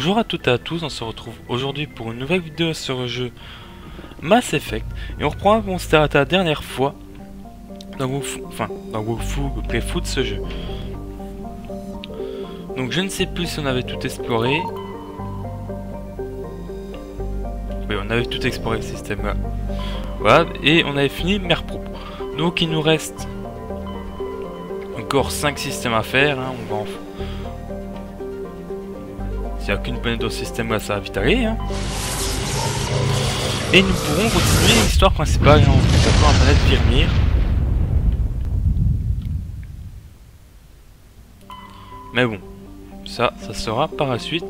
Bonjour à toutes et à tous, on se retrouve aujourd'hui pour une nouvelle vidéo sur le jeu Mass Effect et on reprend où on s'était arrêté dernière fois dans Wolf, enfin dans Wolfu, le playfoot de ce jeu. Donc je ne sais plus si on avait tout exploré. Oui, on avait tout exploré le système là. Voilà, et on avait fini Merpro. Donc il nous reste encore 5 systèmes à faire, hein, on va en qu'une planète ce système va vite aller. Hein. Et nous pourrons continuer l'histoire principale en attaquant la planète Virmir. Mais bon, ça, ça sera par la suite.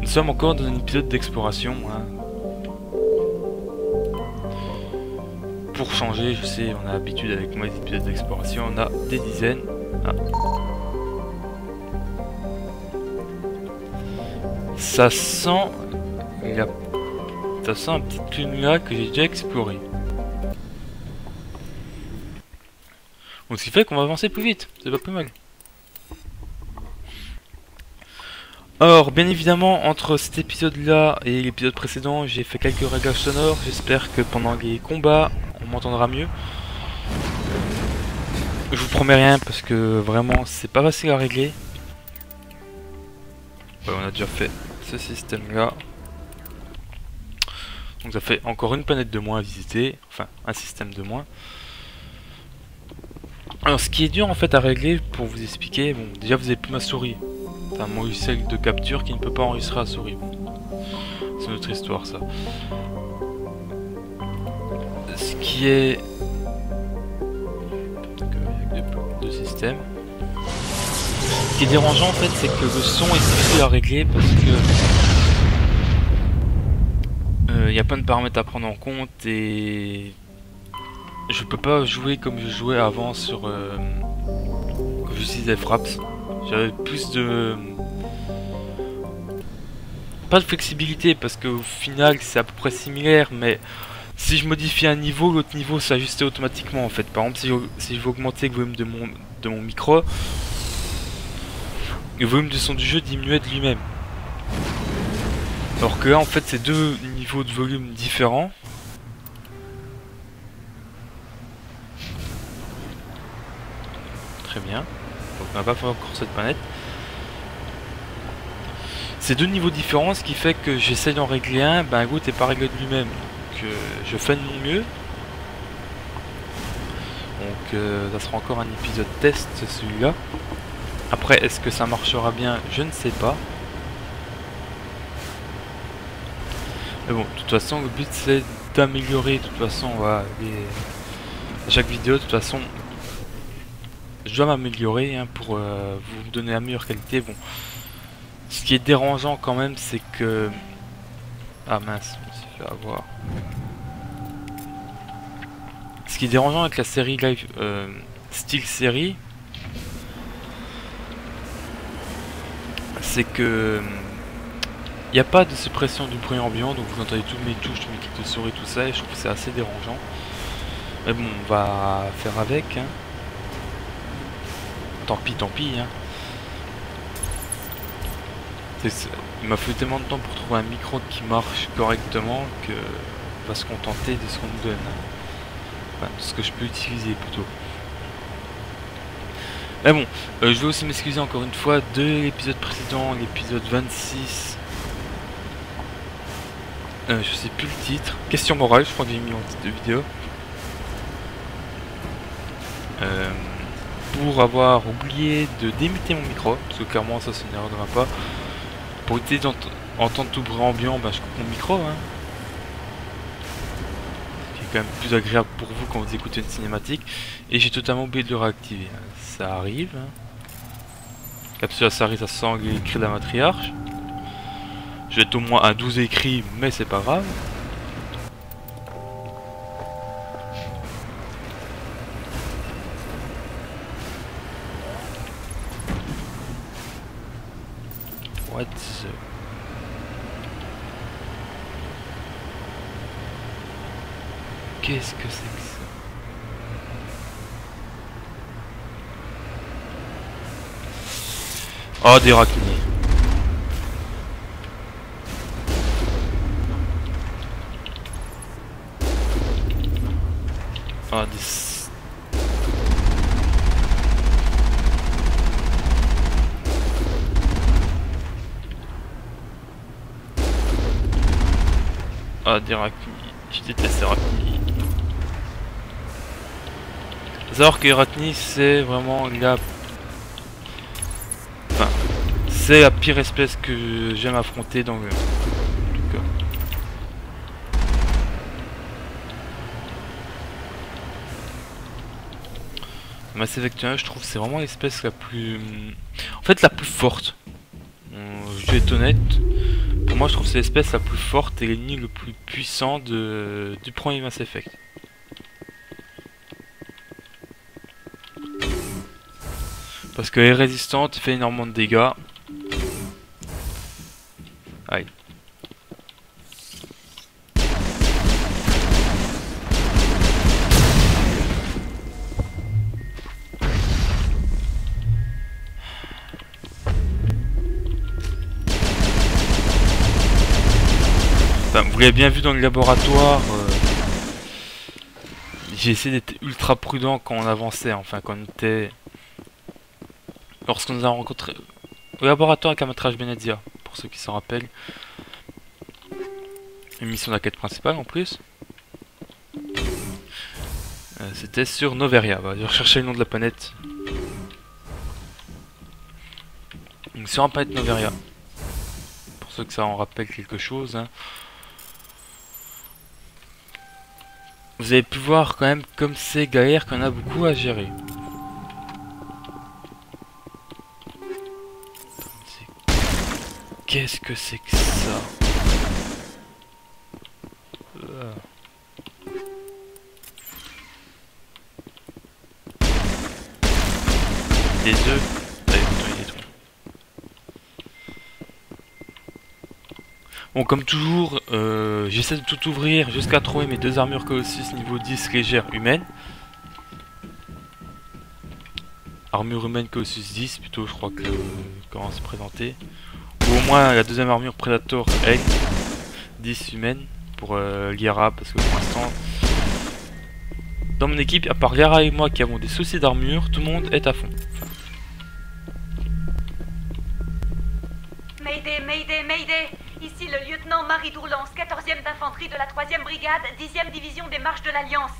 Nous sommes encore dans un épisode d'exploration. Hein. Pour changer, je sais, on a l'habitude avec moi des épisodes d'exploration, on a des dizaines. Ça sent... Il a... Ça sent un petit lune là que j'ai déjà exploré. Ce qui fait qu'on va avancer plus vite. C'est pas plus mal. Or, bien évidemment, entre cet épisode-là et l'épisode précédent, j'ai fait quelques réglages sonores. J'espère que pendant les combats, on m'entendra mieux. Je vous promets rien parce que vraiment, c'est pas facile à régler. On a déjà fait ce système là. Donc ça fait encore une planète de moins à visiter, enfin un système de moins. Alors ce qui est dur en fait à régler pour vous expliquer, bon déjà vous avez plus ma souris. C'est un logiciel de capture qui ne peut pas enregistrer la souris. C'est notre histoire ça. Ce qui est... Deux systèmes qui est dérangeant en fait, c'est que le son est difficile à régler parce que il euh, y a plein de paramètres à prendre en compte et je peux pas jouer comme je jouais avant sur euh, j'utilisais. J'avais plus de pas de flexibilité parce qu'au final c'est à peu près similaire mais si je modifie un niveau, l'autre niveau s'ajustait automatiquement en fait. Par exemple si je, si je veux augmenter le volume de mon, de mon micro, le volume de son du jeu diminuait de lui-même. Alors que là, en fait, c'est deux niveaux de volume différents. Très bien. Donc on va pas faire encore cette planète. C'est deux niveaux différents, ce qui fait que j'essaye d'en régler un, ben l'autre n'est pas réglé de lui-même. Donc euh, je fais de mon mieux. Donc euh, ça sera encore un épisode test celui-là. Après, est-ce que ça marchera bien? Je ne sais pas. Mais bon, de toute façon, le but c'est d'améliorer, de toute façon, voilà, chaque vidéo, de toute façon, je dois m'améliorer hein, pour euh, vous donner la meilleure qualité. Bon, ce qui est dérangeant quand même, c'est que... Ah mince, on s'est fait avoir. Ce qui est dérangeant avec la série live, euh, style série, c'est que il n'y a pas de suppression du bruit ambiant, donc vous entendez toutes mes touches, tous mes clics de souris, tout ça, et je trouve que c'est assez dérangeant. Mais bon, on va faire avec. Hein. Tant pis, tant pis. Hein. Il m'a fallu tellement de temps pour trouver un micro qui marche correctement que va se contenter de ce qu'on nous donne. Enfin, de ce que je peux utiliser plutôt. Mais bon, euh, je vais aussi m'excuser encore une fois de l'épisode précédent, l'épisode 26. Euh, je sais plus le titre. Question morale, je crois que j'ai mis en titre de vidéo. Euh, pour avoir oublié de démuter mon micro, parce que clairement ça, ça n'arrivera pas. Pour éviter d'entendre tout bruit ambiant, bah, je coupe mon micro. Hein. Quand même plus agréable pour vous quand vous écoutez une cinématique. Et j'ai totalement oublié de le réactiver. Hein ça arrive. Capsule ça arrive, ça sent les cris de la matriarche. Je vais être au moins à 12 écrits, mais c'est pas grave. Qu'est-ce que c'est que ça Oh, des raccoons. Ah, des... Ah, des ah, raccoons. Je déteste ces raccoons. Que Arachni c'est vraiment la... Enfin, c'est la pire espèce que j'aime affronter dans le... Mass Effect 1, je trouve c'est vraiment l'espèce la plus... En fait, la plus forte. Euh, je vais être honnête. Pour moi, je trouve c'est l'espèce la plus forte et l'ennemi le plus puissant du premier Mass Effect. Parce qu'elle est résistante, fait énormément de dégâts. Aïe. vous l'avez bien vu dans le laboratoire, euh, j'ai essayé d'être ultra prudent quand on avançait, enfin quand on était lorsqu'on nous a rencontré au laboratoire avec Amatrage Benazia, pour ceux qui s'en rappellent. Une mission d'enquête principale en plus. Euh, c'était sur Noveria. Bah, je rechercher le nom de la planète. Donc sur un planète Noveria. Pour ceux que ça en rappelle quelque chose. Hein. Vous avez pu voir quand même comme c'est galère qu'on a beaucoup à gérer. Qu'est-ce que c'est que ça Des œufs. Bon, comme toujours, euh, j'essaie de tout ouvrir jusqu'à trouver mes deux armures Colossus niveau 10 légère humaine. Armure humaine Colossus 10, plutôt, je crois que comment se présenter au moins la deuxième armure Predator Egg 10 humaines pour euh, Liara parce que pour l'instant dans mon équipe à part Liara et moi qui avons des soucis d'armure tout le monde est à fond Mayday, Mayday, Mayday Ici le lieutenant Marie Dourlance, 14e d'infanterie de la 3e brigade, 10e division des marches de l'Alliance.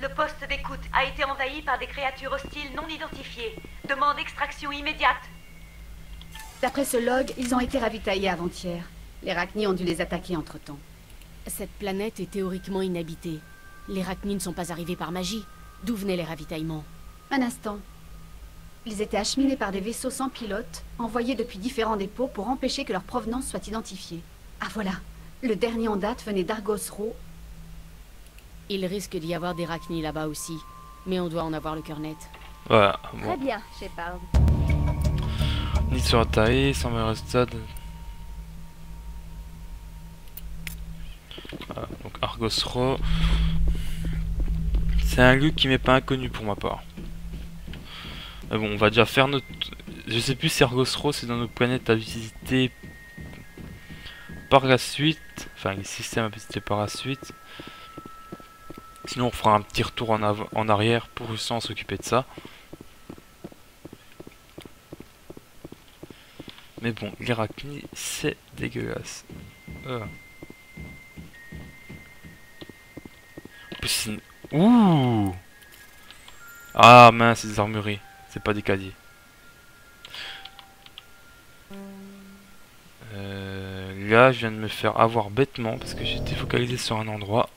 Le poste d'écoute a été envahi par des créatures hostiles non identifiées. Demande extraction immédiate. D'après ce log, ils ont été ravitaillés avant-hier. Les Rachni ont dû les attaquer entre-temps. Cette planète est théoriquement inhabitée. Les Rachni ne sont pas arrivés par magie. D'où venaient les ravitaillements? Un instant. Ils étaient acheminés par des vaisseaux sans pilote, envoyés depuis différents dépôts pour empêcher que leur provenance soit identifiée. Ah voilà, le dernier en date venait d'Argos Ro. Il risque d'y avoir des Rachni là-bas aussi, mais on doit en avoir le cœur net. Voilà. Très bien, Shepard. Ni sur Atae, sans stade. Voilà, donc Argos Ro. C'est un lieu qui m'est pas inconnu pour ma part. Mais bon, on va déjà faire notre... Je sais plus si Argos Ro c'est dans nos planètes à visiter par la suite. Enfin, les systèmes à visiter par la suite. Sinon, on fera un petit retour en, en arrière pour justement s'occuper de ça. Mais bon, l'Iraqni, c'est dégueulasse. C'est Ouh Ah mince, c'est des armureries. C'est pas des casiers. Euh, là, je viens de me faire avoir bêtement parce que j'étais focalisé sur un endroit.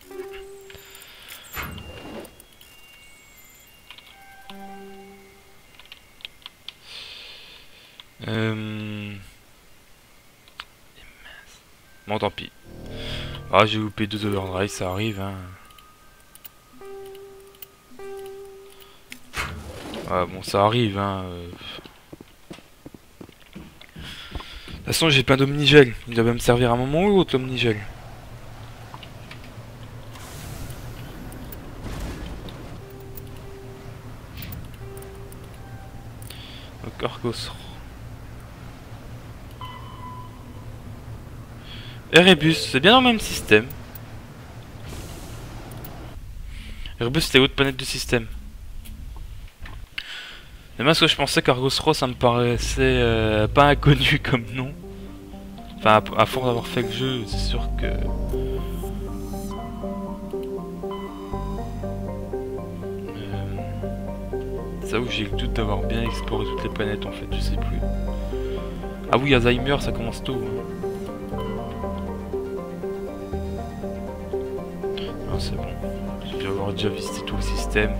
Euh... Tant pis. Ah, j'ai loupé deux overdrive, ça arrive, hein. Ah, bon, ça arrive, hein. De toute façon, j'ai plein d'omnigel. Il doit me servir à un moment ou autre, l'omnigel. Donc, Erebus, c'est bien dans le même système. Erebus c'était haute planète du système. Et moi ce que je pensais qu'Argos Rho ça me paraissait euh, pas inconnu comme nom. Enfin à, force d'avoir fait le jeu, c'est sûr que... Euh, C'est ça où j'ai le doute d'avoir bien exploré toutes les planètes en fait, je sais plus. Ah oui, Alzheimer, ça commence tôt. hein. Déjà visité tout le système.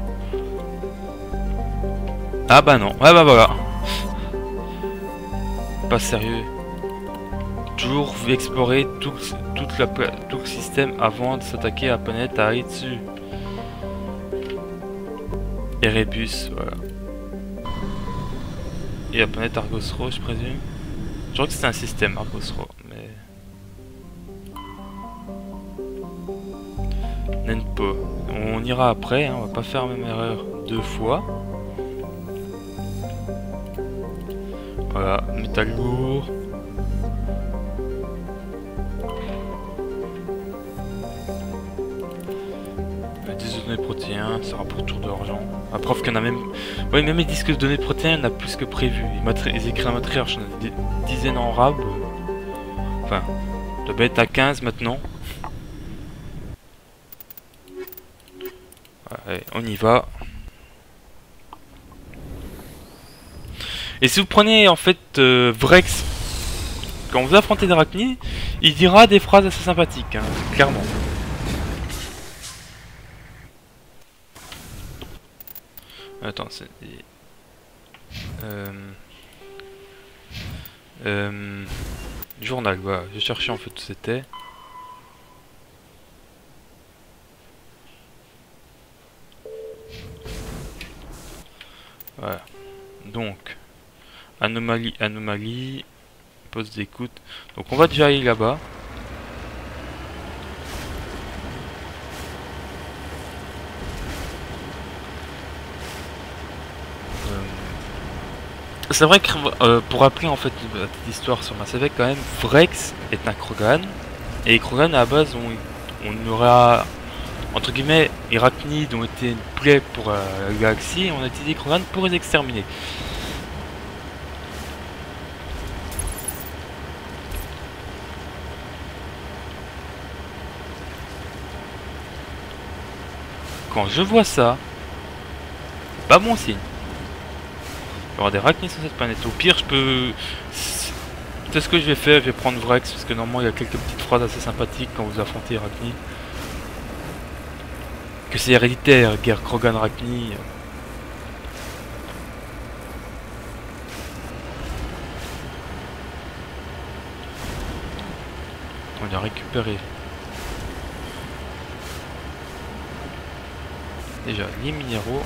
Ah bah non, ouais bah voilà. Pas sérieux. Toujours explorer tout, tout le système avant de s'attaquer à la planète dessus. Erebus, voilà. Et la planète Argos Rho, je présume. Je crois que c'était un système Argos Après, hein, on va pas faire la même erreur deux fois. Voilà, métal lourd. Des données protéins, ça rapporte toujours de l'argent. À preuve qu'il y en a même. Ouais, même les disques de données protéins, il y en a plus que prévu. Ils, ils écrivent un matriarche, il y en a des dizaines en rab. Enfin, doit être à 15 maintenant. Allez, on y va. Et si vous prenez en fait euh, Vrex, quand vous affrontez Drachni, il dira des phrases assez sympathiques, hein, clairement. Attends, c'est... Euh... Euh... Journal. J'ai cherché en fait où c'était. Voilà. Donc, anomalie, anomalie, poste d'écoute. Donc on va déjà aller là-bas. Euh, C'est vrai que euh, pour rappeler en fait la petite histoire sur Mass Effect quand même, Vrex est un Krogan et Krogan à la base on, on aura entre guillemets les Arachnides ont été une plaie pour euh, la galaxie et on a utilisé Krogan pour les exterminer. Quand je vois ça, pas bon signe. Il y aura des arachnides sur cette planète. Au pire, je peux. C'est ce que je vais faire. Je vais prendre Vrex parce que normalement il y a quelques petites phrases assez sympathiques quand vous affrontez Arachni. Que c'est héréditaire, guerre Krogan Arachni. On a récupéré. Déjà les minéraux.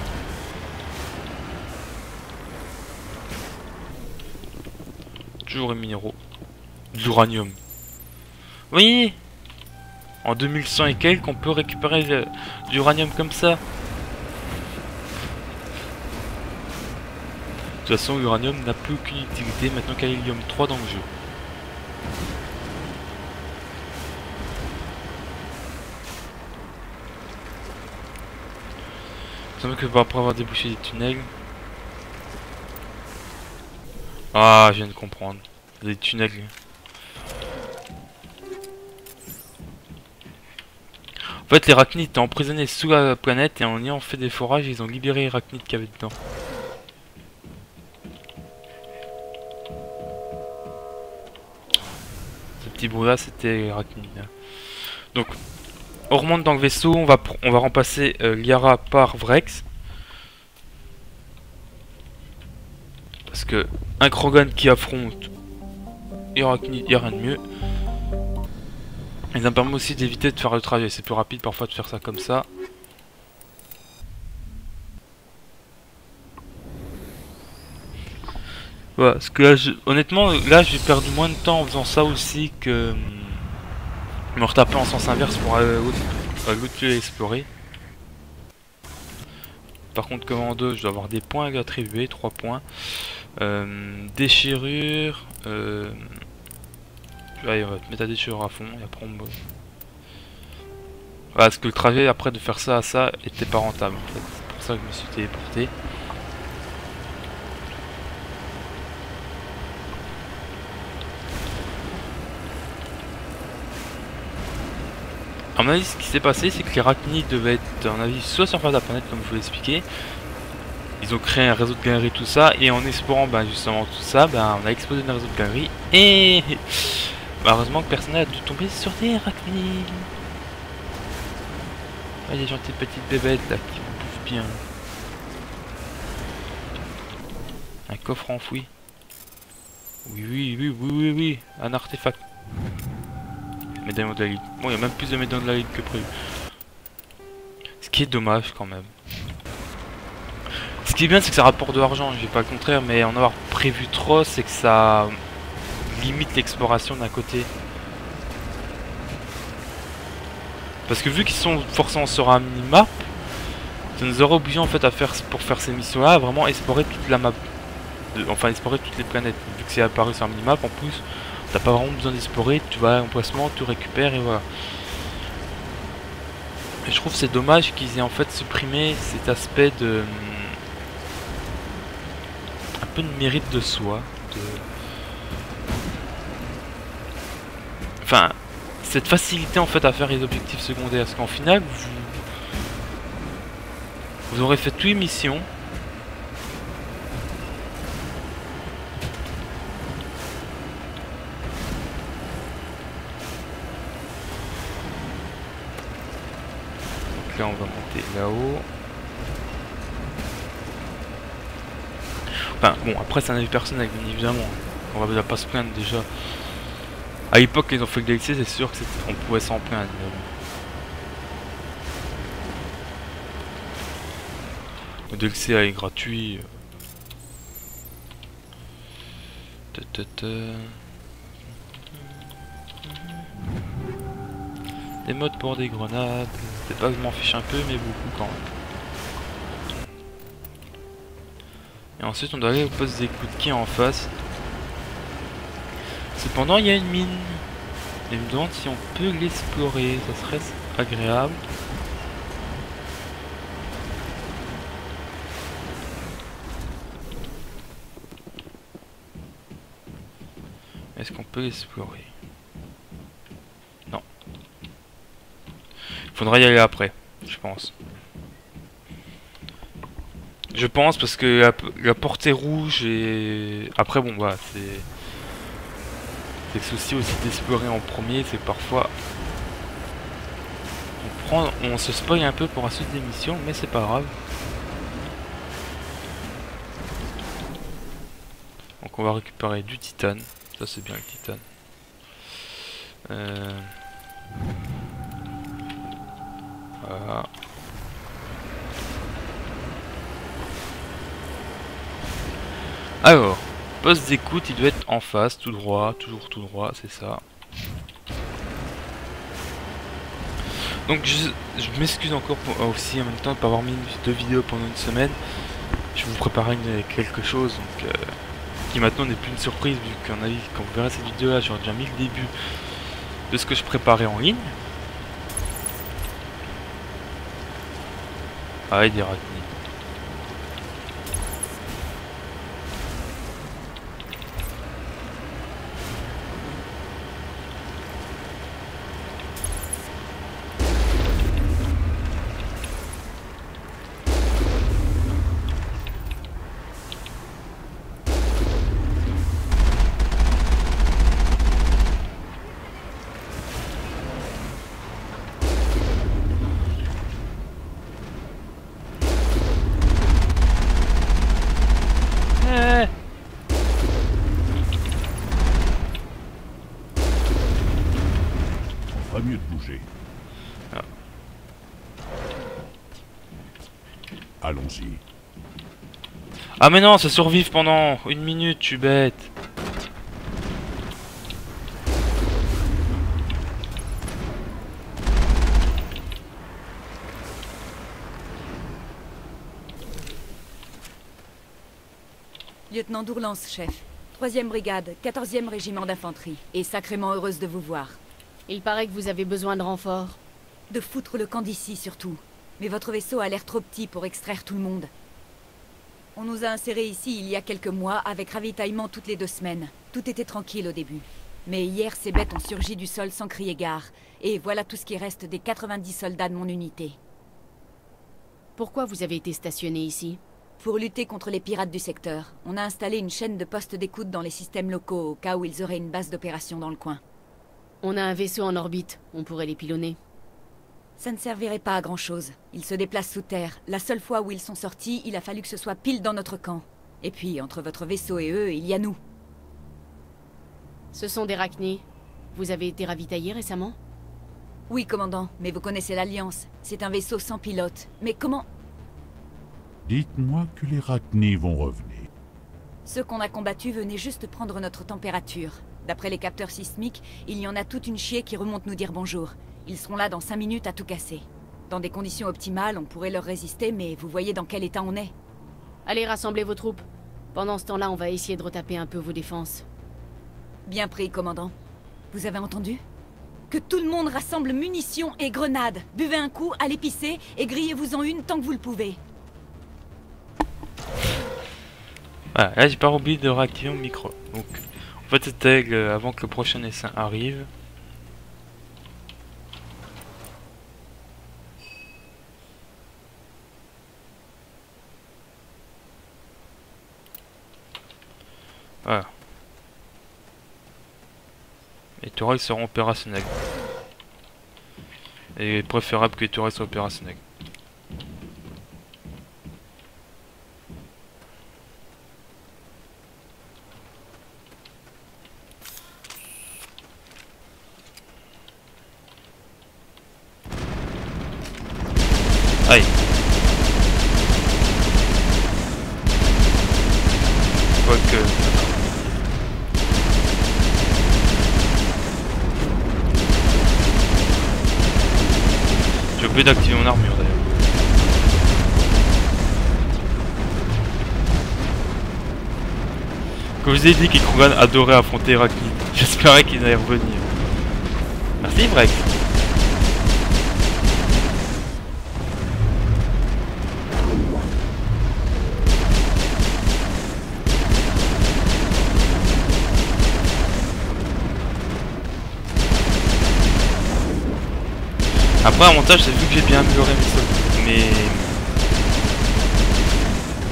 Toujours les minéraux. De l'uranium. Oui En 2100 et quelques, on peut récupérer l'uranium comme ça. De toute façon, l'uranium n'a plus aucune utilité maintenant qu'il y a l'hélium 3 dans le jeu. Que après avoir débouché des tunnels... Ah, je viens de comprendre. Des tunnels. En fait, les arachnides étaient emprisonnés sous la planète et en ayant fait des forages, ils ont libéré les arachnides qu'il y avait dedans. Ce petit bout là, c'était les. Donc, on remonte dans le vaisseau, on va, on va remplacer euh, Liara par Vrex. Parce que un Krogan qui affronte Arachnid, y a rien de mieux. Et ça me permet aussi d'éviter de faire le trajet, c'est plus rapide parfois de faire ça comme ça. Voilà, parce que là, je- honnêtement, là j'ai perdu moins de temps en faisant ça aussi que hum, me retaper en sens inverse pour aller l'autre à l'autre explorer. Par contre, commando, je dois avoir des points à attribuer, 3 points. Euh, déchirure. Euh... Allez, on va te mettre ta déchirure à fond et après on me- Parce que le trajet après de faire ça à ça était pas rentable en fait. C'est pour ça que je me suis téléporté. À mon avis, ce qui s'est passé, c'est que les arachnides devaient être, à avis, soit sur face la planète, comme je vous l'ai expliqué. Ils ont créé un réseau de galeries, tout ça, et en explorant ben, justement tout ça, ben, on a explosé un réseau de galeries, et malheureusement que personne n'a dû tomber sur des arachnides. Ah, les gentilles petites bébêtes là qui vous bouffent bien. Un coffre enfoui. Oui, oui, oui, oui, oui, oui, un artefact. Médaillon de la Ligue. Bon, il y a même plus de médaillons de la Ligue que prévu. Ce qui est dommage quand même. Ce qui est bien, c'est que ça rapporte de l'argent, je vais pas le contraire, mais en avoir prévu trop, c'est que ça limite l'exploration d'un côté. Parce que vu qu'ils sont forcément sur un minimap, ça nous aurait obligé en fait à faire pour faire ces missions là, vraiment explorer toute la map. enfin explorer toutes les planètes. Vu que c'est apparu sur un minimap en plus, T'as pas vraiment besoin d'explorer, tu vas à l'emplacement, tu récupères et voilà. Je trouve c'est dommage qu'ils aient en fait supprimé cet aspect de... Hum, un peu de mérite de soi. De... Enfin, cette facilité en fait à faire les objectifs secondaires. Parce qu'en final, vous... Aurez fait toutes les missions, là on va monter là-haut. Enfin bon après c'est un avis personnel bien évidemment. On va pas se plaindre déjà. À l'époque ils ont fait le DLC c'est sûr qu'on pouvait s'en plaindre. Le DLC est gratuit. Des modes pour des grenades. C'est pas que je m'en fiche un peu, mais beaucoup quand même. Et ensuite, on doit aller au poste d'écoute qui est en face. Cependant, il y a une mine. Et me demande si on peut l'explorer. Ça serait agréable. Est-ce qu'on peut l'explorer? Faudra y aller après, je pense. Je pense parce que la, portée rouge et... Après bon bah c'est... C'est le aussi d'explorer en premier, c'est parfois... On prend... On se spoil un peu pour la suite des missions, mais c'est pas grave. Donc on va récupérer du titane. Ça c'est bien le titane. Euh... Alors, poste d'écoute, il doit être en face, tout droit, toujours tout droit, c'est ça. Donc je, m'excuse encore pour, aussi en même temps de pas avoir mis deux vidéos pendant une semaine. Je vous préparer quelque chose euh, qui maintenant n'est plus une surprise vu qu'en avis quand vous verrez cette vidéo là j'aurais déjà mis le début de ce que je préparais en ligne. Ah, des Ah mais non, ça survive pendant une minute, tu bête. Lieutenant Dourlance, chef. Troisième brigade, 14e régiment d'infanterie. Et sacrément heureuse de vous voir. Il paraît que vous avez besoin de renfort. De foutre le camp d'ici, surtout. Mais votre vaisseau a l'air trop petit pour extraire tout le monde. On nous a insérés ici il y a quelques mois, avec ravitaillement toutes les deux semaines. Tout était tranquille au début. Mais hier, ces bêtes ont surgi du sol sans crier gare. Et voilà tout ce qui reste des 90 soldats de mon unité. Pourquoi vous avez été stationné ici? Pour lutter contre les pirates du secteur, on a installé une chaîne de postes d'écoute dans les systèmes locaux au cas où ils auraient une base d'opération dans le coin. On a un vaisseau en orbite, on pourrait les pilonner. Ça ne servirait pas à grand-chose. Ils se déplacent sous terre. La seule fois où ils sont sortis, il a fallu que ce soit pile dans notre camp. Et puis, entre votre vaisseau et eux, il y a nous. Ce sont des Rachni. Vous avez été ravitaillé récemment? Oui, commandant, mais vous connaissez l'Alliance. C'est un vaisseau sans pilote. Mais comment? Dites-moi que les Rachni vont revenir. Ceux qu'on a combattus venaient juste prendre notre température. D'après les capteurs sismiques, il y en a toute une chier qui remonte nous dire bonjour. Ils seront là dans 5 minutes à tout casser. Dans des conditions optimales, on pourrait leur résister, mais vous voyez dans quel état on est. Allez, rassemblez vos troupes. Pendant ce temps-là, on va essayer de retaper un peu vos défenses. Bien pris, commandant. Vous avez entendu? Que tout le monde rassemble munitions et grenades. Buvez un coup, allez pisser, et grillez-vous-en une tant que vous le pouvez. Voilà, là j'ai pas oublié de réactiver mon micro. Donc, en fait c'était euh, avant que le prochain essaim arrive. Voilà. Les tourelles seront opérationnelles. Et préférable que les tourelles soient opérationnelles. Aïe. Quoique. J'ai oublié d'activer mon armure d'ailleurs. Comme je vous ai dit qu'Ikrugan adorait affronter Heraklit, j'espérais qu'il allait revenir. Merci Brex. Après, avantage, c'est vu que j'ai bien amélioré mes, mes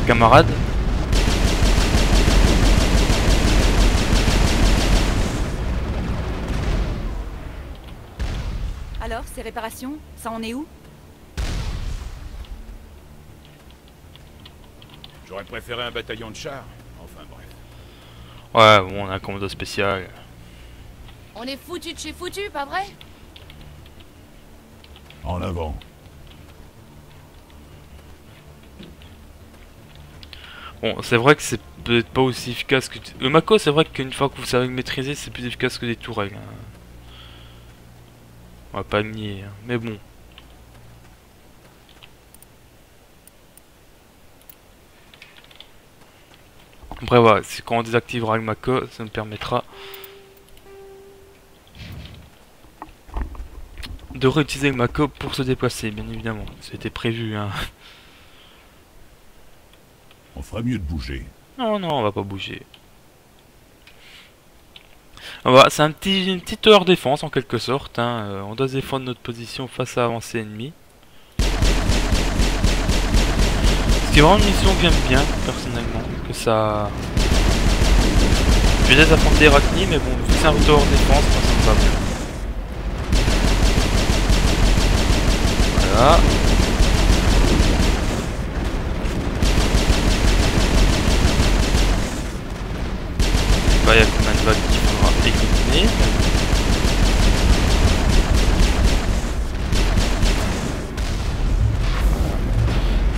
camarades. Alors, ces réparations, ça en est où? J'aurais préféré un bataillon de chars. Enfin bref. Ouais, bon, on a un commando spécial. On est foutu de chez foutu, pas vrai? En avant. Bon, c'est vrai que c'est peut-être pas aussi efficace que... Le Mako, c'est vrai qu'une fois que vous savez le maîtriser, c'est plus efficace que des tourelles. hein. On va pas le nier, hein. mais bon. Après voilà, c'est quand on désactivera le Mako, ça nous permettra de réutiliser le Mako pour se déplacer, bien évidemment. C'était prévu, hein. On ferait mieux de bouger. Non, non, on va pas bouger. Voilà, c'est un petit, une petite défense en quelque sorte. hein. Euh, on doit se défendre notre position face à avancée ennemie. Ce qui est vraiment une mission que j'aime bien, personnellement. Que ça. Je vais peut-être affronter Arachni, mais bon, vu que c'est un retour hors défense, moi, ça me bien. Voilà. Bah,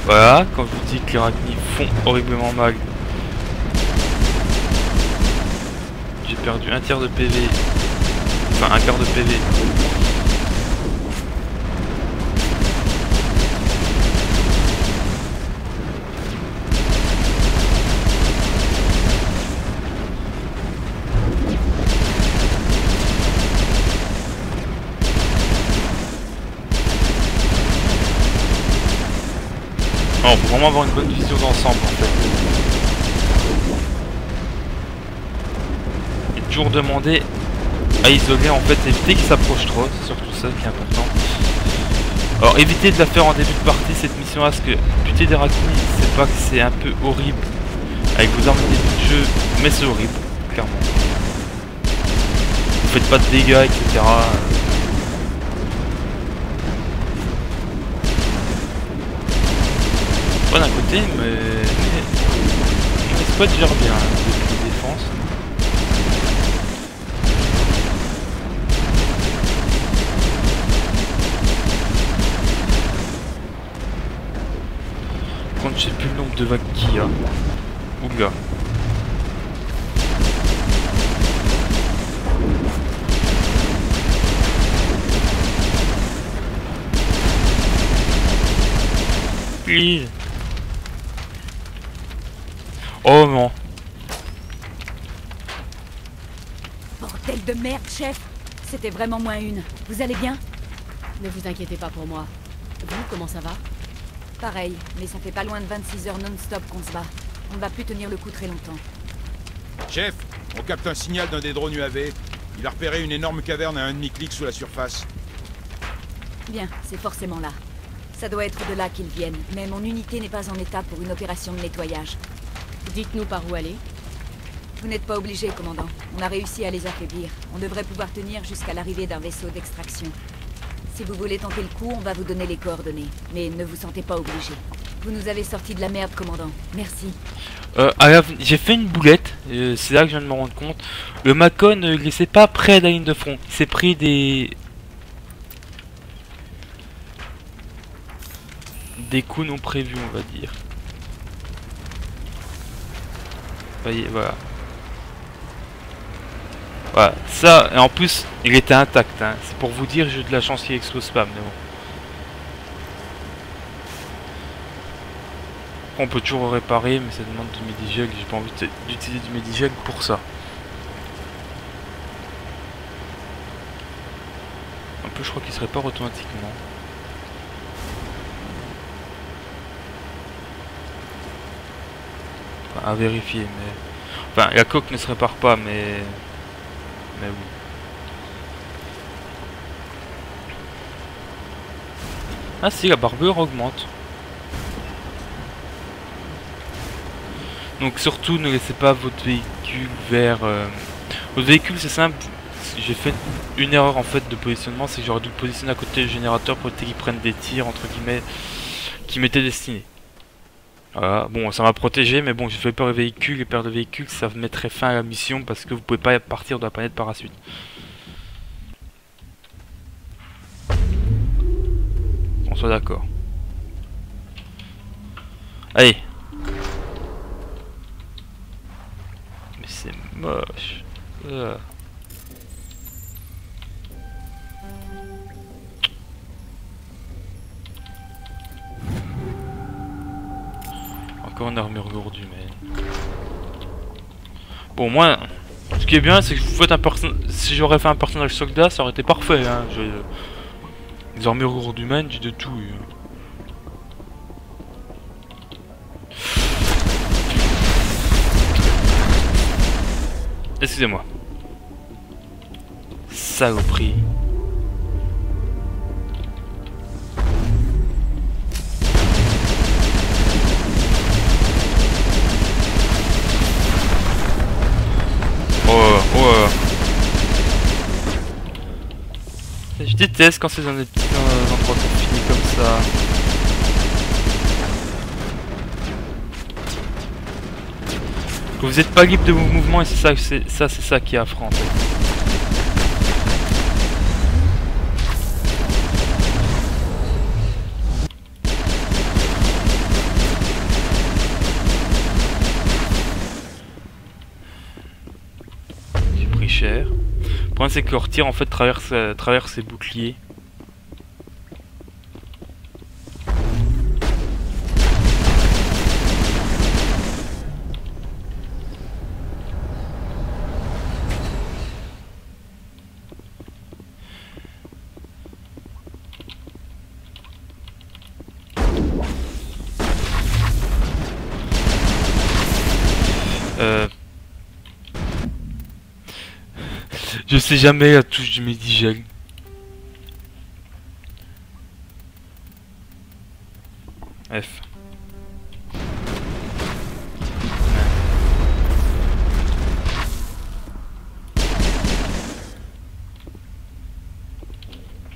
Voilà, quand je vous dis que les arachnides font horriblement mal. J'ai perdu un tiers de PV. Enfin, un quart de PV. Non, faut avoir une bonne vision d'ensemble en fait. Et toujours demander à isoler en fait, éviter qu'il s'approche trop, c'est surtout ça qui est important. Alors évitez de la faire en début de partie cette mission parce que buter des raccoons c'est pas que c'est un peu horrible avec vos armes de début de jeu mais c'est horrible clairement. Vous faites pas de dégâts etc. Pas d'un côté mais, mais... le squad gère bien depuis les défenses. Par contre, je sais plus le nombre de vagues qu'il y a. Oula. Please. Oh non. Bordel de merde, chef C'était vraiment moins une. Vous allez bien? Ne vous inquiétez pas pour moi. Vous, comment ça va? Pareil, mais ça fait pas loin de 26 heures non-stop qu'on se bat. On ne va plus tenir le coup très longtemps. Chef, on capte un signal d'un des drones UAV. Il a repéré une énorme caverne à un demi-clic sous la surface. Bien, c'est forcément là. Ça doit être de là qu'ils viennent, mais mon unité n'est pas en état pour une opération de nettoyage. Dites-nous par où aller. Vous n'êtes pas obligé, commandant. On a réussi à les affaiblir. On devrait pouvoir tenir jusqu'à l'arrivée d'un vaisseau d'extraction. Si vous voulez tenter le coup, on va vous donner les coordonnées. Mais ne vous sentez pas obligé. Vous nous avez sorti de la merde, commandant. Merci. Euh, j'ai fait une boulette, euh, c'est là que je viens de me rendre compte. Le Macon ne laissait pas près de la ligne de front. Il s'est pris des... Des coups non prévus, on va dire. Voyez, voilà. Voilà, ça, et en plus, il était intact. Hein. C'est pour vous dire, j'ai de la chance qu'il explose pas, mais bon. On peut toujours réparer, mais ça demande du Medigel. J'ai pas envie d'utiliser du Medigel pour ça. Un peu, je crois qu'il se répare automatiquement. Enfin, à vérifier, mais... Enfin, la coque ne se répare pas, mais... Oui. Ah si, la barbure augmente. Donc surtout ne laissez pas votre véhicule vers... Euh... Votre véhicule c'est simple, j'ai fait une erreur en fait de positionnement, c'est que j'aurais dû le positionner à côté du générateur pour éviter qu'il prenne des tirs entre guillemets qui m'étaient destinés. Voilà, bon ça m'a protégé mais bon j'ai fait peur aux véhicules et peur de véhicules ça mettrait fin à la mission parce que vous pouvez pas partir de la planète par la suite. On soit d'accord. Allez, c'est moche. Euh. Encore armure lourde humaine. Bon, moi, ce qui est bien, c'est que vous faites un. Si j'aurais fait un personnage soldat, ça aurait été parfait. Hein. Les armures lourdes humaines, j'ai de tout. Excusez-moi. Saloperie. Oh. Je déteste quand c'est dans des petits endroits confinés comme ça. vous êtes pas libre de vos mouvements et c'est ça, c'est ça, ça qui est en fait. C'est que tir en fait traverse, euh, traverse ses boucliers. Je sais jamais la touche du Medigel. F.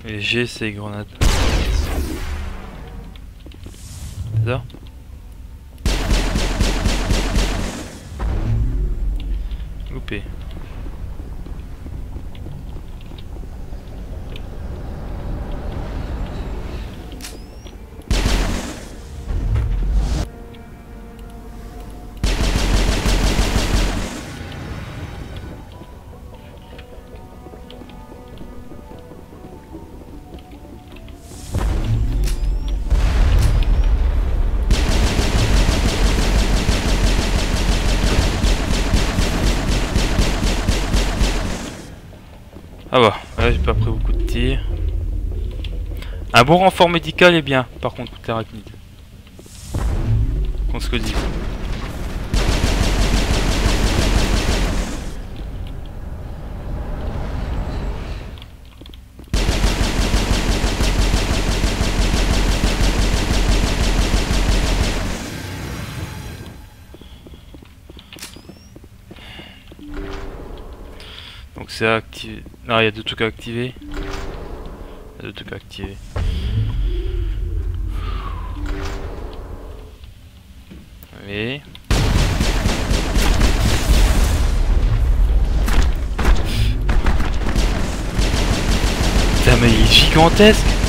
Et G c'est grenade. Ça Loupé. J'ai pas pris beaucoup de tirs. Un bon renfort médical est bien, par contre, contre l'arachnide. Qu'on se le. Donc c'est Ah, il y a deux trucs à activer. Il y a deux trucs à activer. Oui. Putain, mais il est gigantesque!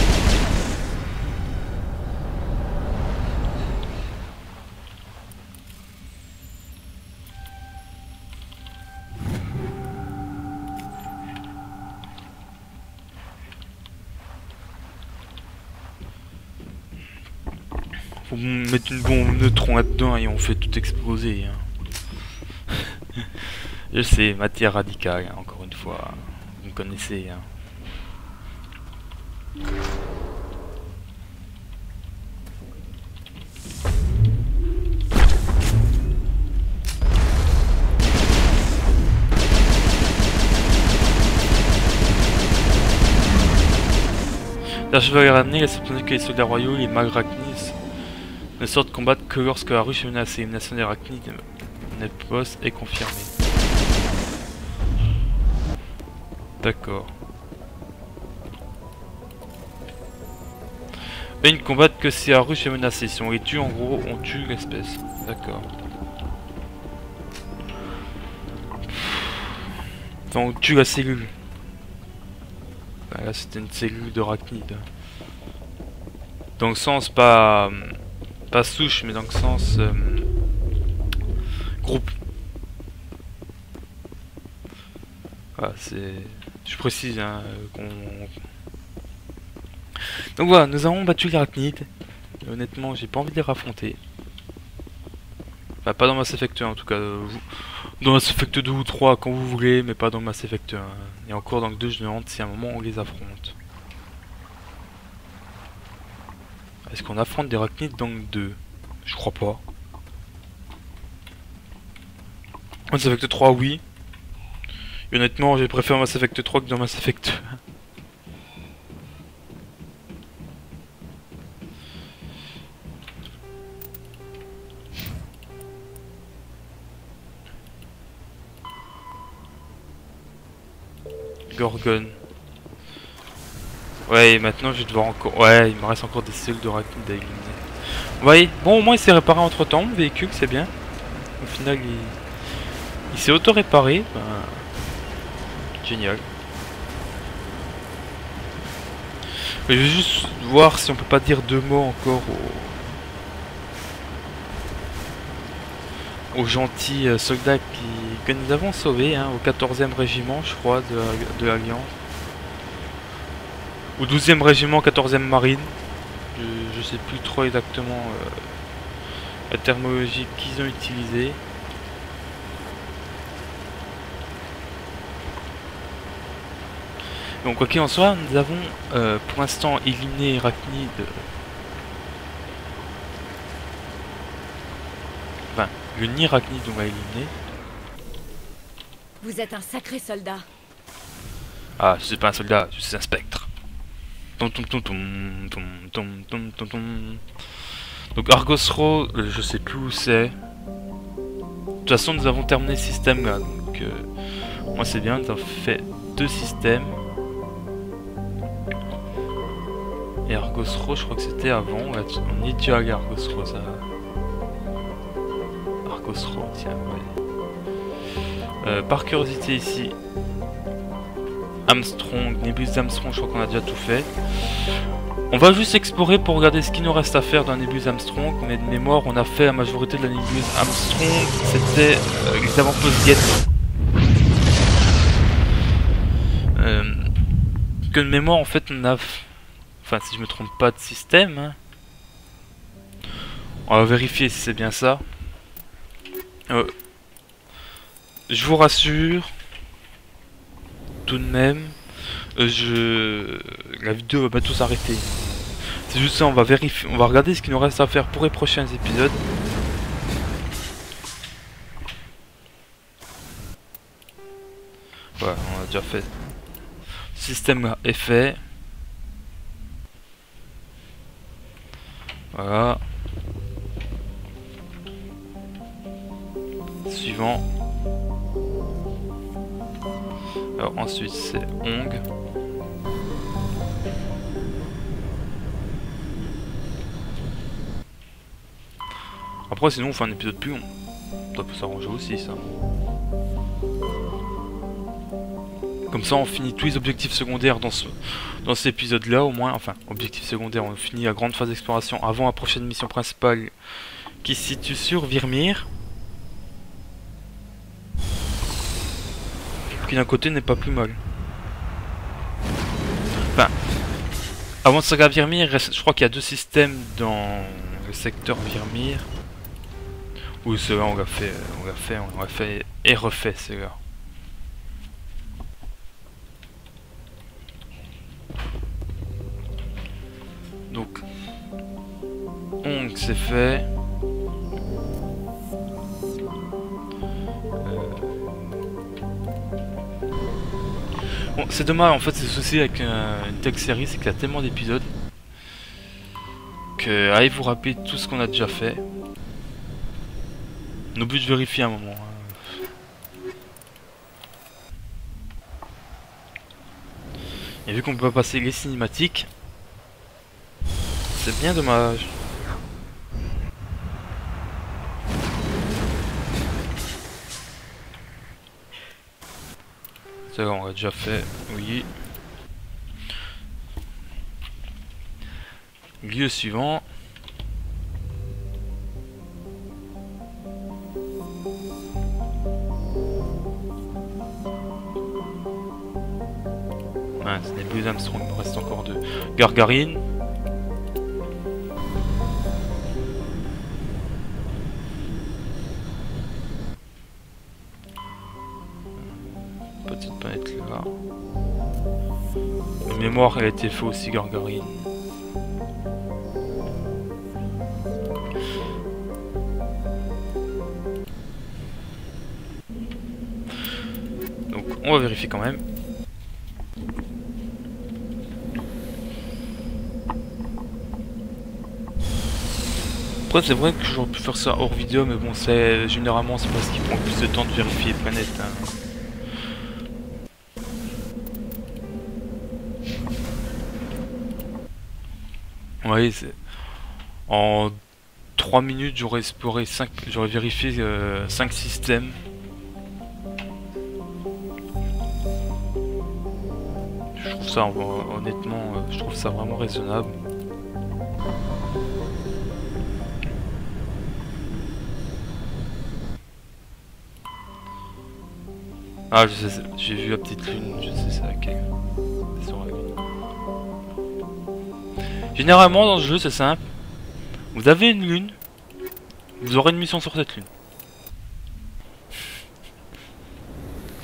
Là-dedans et on fait tout exploser. hein. Je sais, matière radicale, hein, encore une fois. Vous me connaissez. hein. Ramené, il a soupçonné que les soldats royaux, les Magrachnis, ne sortent combattre que lorsque la ruche est menacée. Une nation des arachnides poste est confirmée. D'accord. Mais ils ne combattent que si la ruche est menacée. Si on les tue, en gros, on tue l'espèce. D'accord. Enfin, on tue la cellule. Là, c'était une cellule d'arachnide. Dans le sens pas pas souche, mais dans le sens euh, groupe. Voilà, c'est. Je précise hein, qu'on. Donc voilà, nous avons battu l'arachnide. Et Honnêtement, j'ai pas envie de les raffronter. Pas dans Mass Effect 1 en tout cas. euh, Dans Mass Effect 2 ou 3 quand vous voulez, mais pas dans Mass Effect 1. Et encore dans le 2, je me demande si à un moment on les affronte. Est-ce qu'on affronte des arachnides dans le 2 Je crois pas. Mass Effect 3, oui. Et honnêtement, j'ai préféré Mass Effect 3 que dans Mass Effect 2. Gorgon. Ouais, et maintenant je vais devoir encore. Ouais, il me reste encore des cellules de raccoon à Bon, au moins il s'est réparé entre temps, le véhicule, c'est bien. Au final, il, il s'est auto-réparé. Ben... Génial. Je vais juste voir si on peut pas dire deux mots encore aux, aux gentils euh, soldats qui... que nous avons sauvés hein, au 14e régiment, je crois, de, de l'Alliance. Au 12e régiment, 14e marine. Je, je sais plus trop exactement euh, la terminologie qu'ils ont utilisée. Donc quoi qu'il en soit, nous avons euh, pour l'instant éliminé Arachnide. Enfin, le nid Arachnide on va éliminer. Vous êtes un sacré soldat. Ah, je suis pas un soldat, je suis un spectre. Donc Argos Row, euh, je sais plus où c'est. De toute façon, nous avons terminé le système là, donc euh, moi c'est bien, nous avons fait deux systèmes. Et Argos Row, je crois que c'était avant. On y est déjà allé Argos Row, ça. Argos Row, tiens, ouais. Euh, par curiosité ici, Armstrong, Nébuleuse d'Armstrong, je crois qu'on a déjà tout fait. On va juste explorer pour regarder ce qu'il nous reste à faire dans nébuleuse Armstrong. Mais de mémoire, on a fait la majorité de la nébuleuse Armstrong. C'était euh, les Get. Euh, que de mémoire, en fait, on a... Enfin, si je me trompe pas de système. hein. On va vérifier si c'est bien ça. Euh, je vous rassure. Tout de même. Euh, je... La vidéo va bientôt s'arrêter. C'est juste ça, on va vérifier, on va regarder ce qu'il nous reste à faire pour les prochains épisodes. Voilà, on a déjà fait. Système est fait. Voilà. Suivant. Alors ensuite c'est Ong. Après sinon on fait un épisode plus long. Ça peut s'arranger aussi ça. Comme ça on finit tous les objectifs secondaires dans ce dans cet épisode là au moins. Enfin objectif secondaire on finit la grande phase d'exploration avant la prochaine mission principale qui se situe sur Virmir. D'un côté n'est pas plus mal. Enfin, avant de saga Virmir, je crois qu'il y a deux systèmes dans le secteur Virmir. Oui, c'est on l'a fait, on l'a fait, on l'a fait et refait, c'est là. Donc, Ong c'est fait. C'est dommage, en fait, c'est souci avec euh, une telle série, c'est qu'il y a tellement d'épisodes que allez vous rappeler tout ce qu'on a déjà fait. Buts de vérifier un moment. hein. Et vu qu'on peut pas passer les cinématiques, c'est bien dommage. On l'a déjà fait, oui. Lieu suivant. Ah, c'est des Blue Armstrong, il me reste encore deux. Gargarine. Elle faite aussi, Gargarine. Donc, on va vérifier quand même. Après, c'est vrai que j'aurais pu faire ça hors vidéo, mais bon, c'est généralement c'est parce qu'il prend plus de temps de vérifier les planètes. hein. En 3 minutes, j'aurais exploré 5. J'aurais vérifié 5 systèmes. Je trouve ça, hon- honnêtement, euh, je trouve ça vraiment raisonnable. Ah, j'ai vu la petite lune, je sais c'est laquelle. Généralement dans ce jeu c'est simple. Vous avez une lune, vous aurez une mission sur cette lune.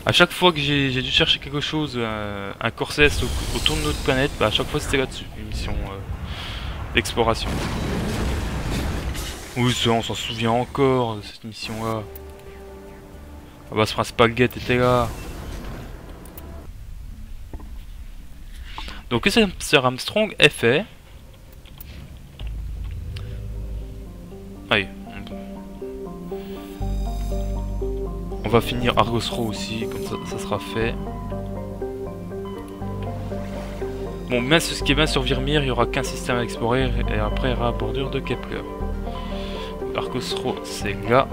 À chaque fois que j'ai dû chercher quelque chose, euh, un au- autour de notre planète, bah à chaque fois c'était là-dessus, une mission euh, d'exploration. Oui, ça on s'en souvient encore de cette mission-là. Ah bah, ce principal gate était là. Donc, que Sir Armstrong est fait Allez, on... va finir Argos Row aussi, comme ça, ça sera fait. Bon, mais ce qui est bien sur Virmir, il y aura qu'un système à explorer et après il y aura bordure de Kepler. Argos Row, c'est là.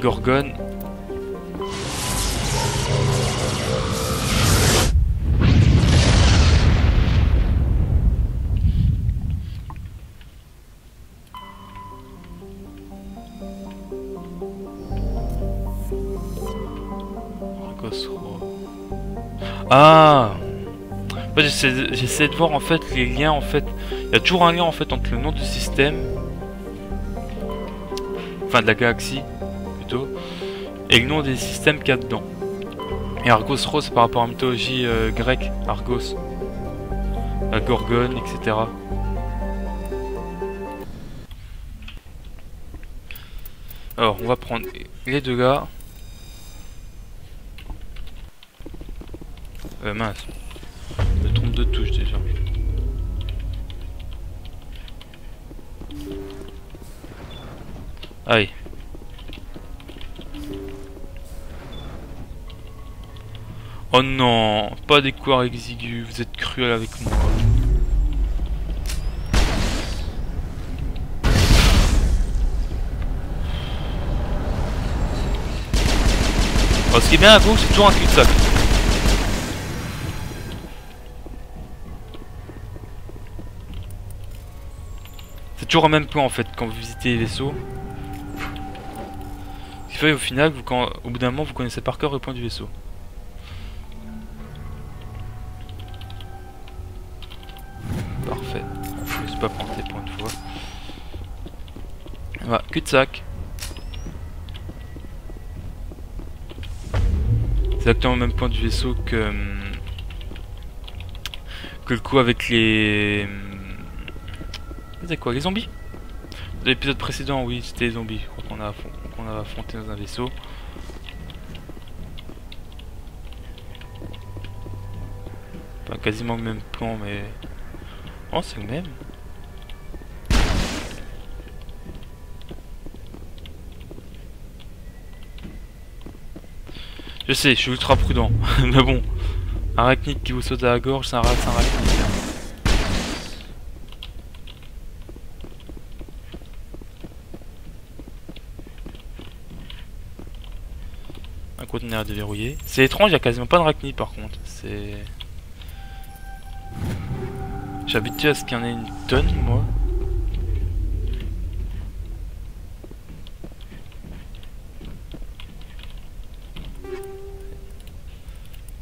Gorgone. Ah j'essaie de voir en fait les liens en fait. Il y a toujours un lien en fait entre le nom du système, enfin de la galaxie plutôt, et le nom des systèmes qu'il y a dedans. Et Argos Rose par rapport à la mythologie euh, grecque, Argos, la Gorgone, etc. Alors on va prendre les deux gars. Mince. Je me trompe de touche déjà. Allez. Oh non, pas des coureurs exigus, vous êtes cruel avec moi. Oh, ce qui est bien à gauche, c'est toujours un cul-de-sac. Toujours le même plan en fait quand vous visitez les vaisseaux. Ce qui au final, vous, quand, au bout d'un moment, vous connaissez par cœur le point du vaisseau. Parfait. Je ne me suis pas planté pour une fois. Voilà, cul-de-sac. Exactement le même point du vaisseau que... hum, Que le coup avec les... c'est quoi, les zombies? Dans l'épisode précédent, oui, c'était les zombies qu'on a, qu'on a affronté dans un vaisseau. Pas quasiment le même plan, mais... Oh, c'est le même. Je sais, je suis ultra prudent. mais bon, arachnide qui vous saute à la gorge, c'est un rat, un arachnide. Déverrouillé. C'est étrange, il y a quasiment pas de arachnide par contre. C'est. J'ai habitué à ce qu'il y en ait une tonne, moi.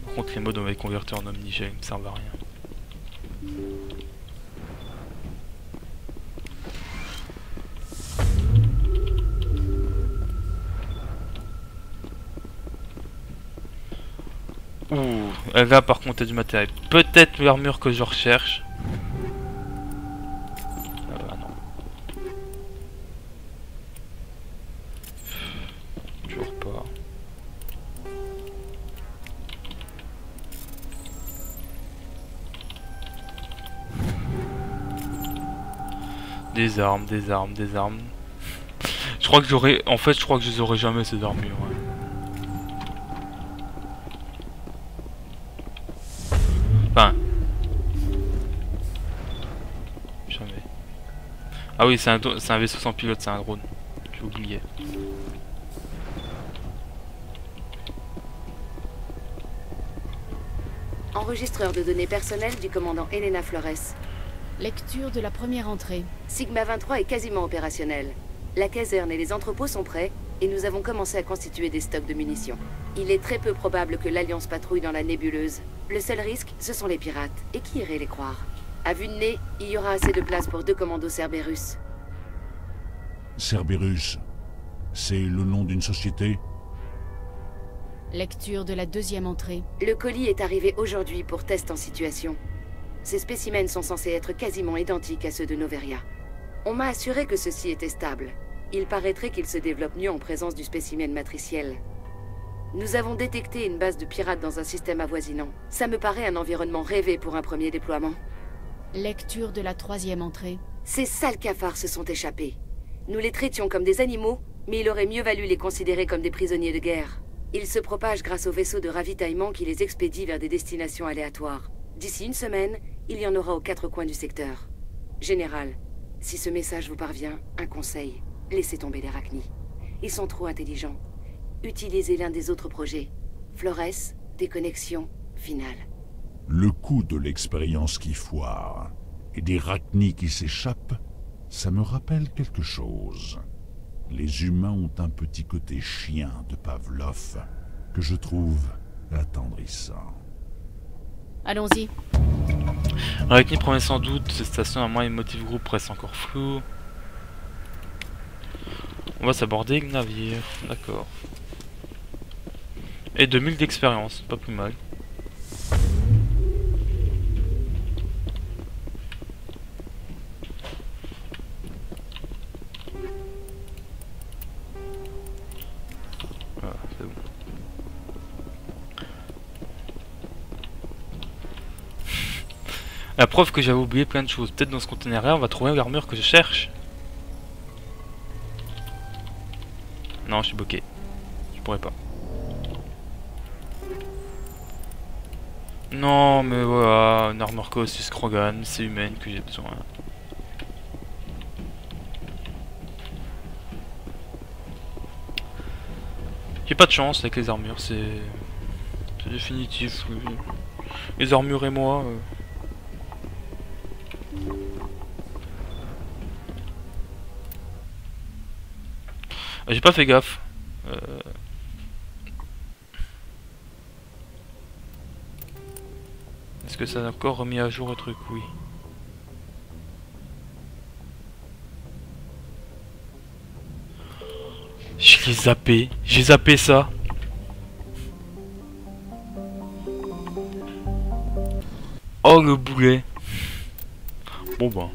Par contre, les modes on va les convertir en omnigène, ça servent à rien. Par contre du matériel. Peut-être l'armure que je recherche. Toujours pas. Des armes, des armes, des armes. Je crois que j'aurais... En fait, je crois que je les jamais ces armures. Ah oui, c'est un, un vaisseau sans pilote, c'est un drone. J'ai oublié. Enregistreur de données personnelles du commandant Elena Flores. Lecture de la première entrée. Sigma 23 est quasiment opérationnel. La caserne et les entrepôts sont prêts et nous avons commencé à constituer des stocks de munitions. Il est très peu probable que l'Alliance patrouille dans la nébuleuse. Le seul risque, ce sont les pirates. Et qui irait les croire? À vue de nez, il y aura assez de place pour deux commandos Cerberus. Cerberus, c'est le nom d'une société Lecture de la deuxième entrée. Le colis est arrivé aujourd'hui pour test en situation. Ces spécimens sont censés être quasiment identiques à ceux de Noveria. On m'a assuré que ceux-ci étaient stables. Il paraîtrait qu'il se développe mieux en présence du spécimen matriciel. Nous avons détecté une base de pirates dans un système avoisinant. Ça me paraît un environnement rêvé pour un premier déploiement. Lecture de la troisième entrée. Ces sales cafards se sont échappés. Nous les traitions comme des animaux, mais il aurait mieux valu les considérer comme des prisonniers de guerre. Ils se propagent grâce aux vaisseaux de ravitaillement qui les expédient vers des destinations aléatoires. D'ici une semaine, il y en aura aux quatre coins du secteur. Général, si ce message vous parvient, un conseil. Laissez tomber les rachnis. Ils sont trop intelligents. Utilisez l'un des autres projets. Flores, déconnexion, finale. Le coup de l'expérience qui foire et des rachnis qui s'échappent, ça me rappelle quelque chose. Les humains ont un petit côté chien de Pavlov que je trouve attendrissant. Allons-y. Arachni promet sans doute, cette station à moins et motif groupe reste encore flou. On va s'aborder le navire, d'accord. Et 2000 d'expérience, pas plus mal. La preuve que j'avais oublié plein de choses. Peut-être dans ce conteneur-là, on va trouver l'armure que je cherche. Non, je suis bloqué. Je pourrais pas. Non, mais voilà, une armure Colossus Krogan, c'est humaine que j'ai besoin. J'ai pas de chance avec les armures, c'est... C'est définitif. Les armures et moi... euh, J'ai pas fait gaffe. Euh, Est-ce que ça a encore remis à jour le truc? Oui. J'ai zappé. J'ai zappé ça. Oh le boulet. Bon bah.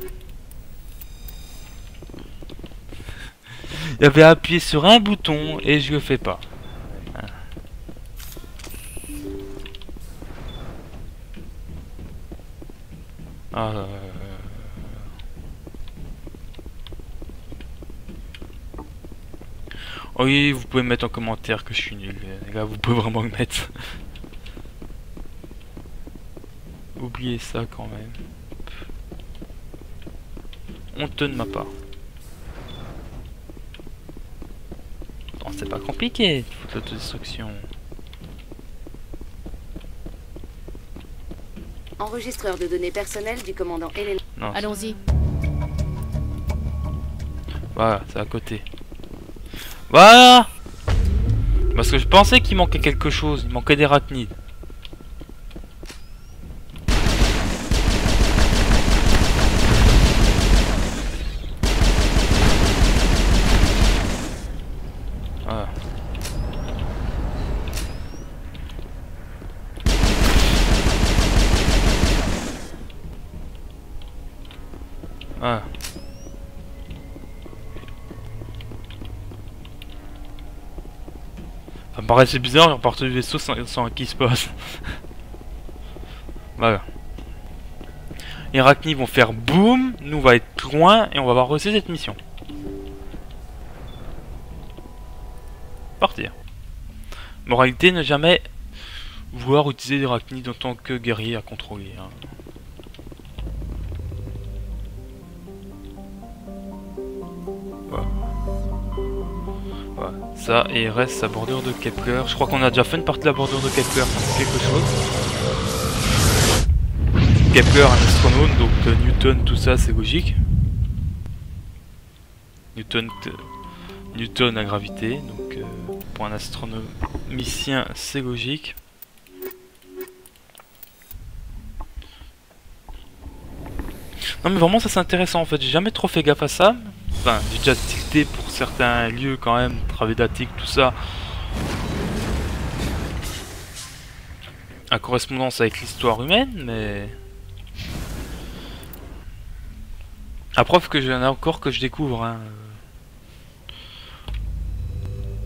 Il avait appuyé sur un bouton et je le fais pas. Ah, Oh oui, vous pouvez mettre en commentaire que je suis nul. Gars, vous pouvez vraiment le mettre. Oubliez ça quand même. Honteux de ma part. Bon, c'est pas compliqué, il faut l'autodestruction. Enregistreur de données personnelles du commandant Hélène. Allons-y. voilà, c'est à côté. Voilà Parce que je pensais qu'il manquait quelque chose, il manquait des arachnides. Voilà. Voilà. Ça me paraissait bizarre, on part du vaisseau sans, sans qui se passe. voilà. Les arachnides vont faire boum, nous on va être loin et on va avoir reçu cette mission. Partir. Moralité, ne jamais vouloir utiliser des arachnides en tant que guerrier à contrôler. hein. Et il reste sa bordure de Kepler. Je crois qu'on a déjà fait une partie de la bordure de Kepler, dit quelque chose. Kepler, un astronome, donc euh, Newton, tout ça, c'est logique. Newton, Newton, la gravité, donc euh, pour un astronomicien, c'est logique. Non mais vraiment ça c'est intéressant en fait, j'ai jamais trop fait gaffe à ça. Enfin, déjà tilté pour certains lieux quand même, Travédatique, tout ça. À correspondance avec l'histoire humaine, mais... À preuve que j'en ai encore que je découvre. Hein.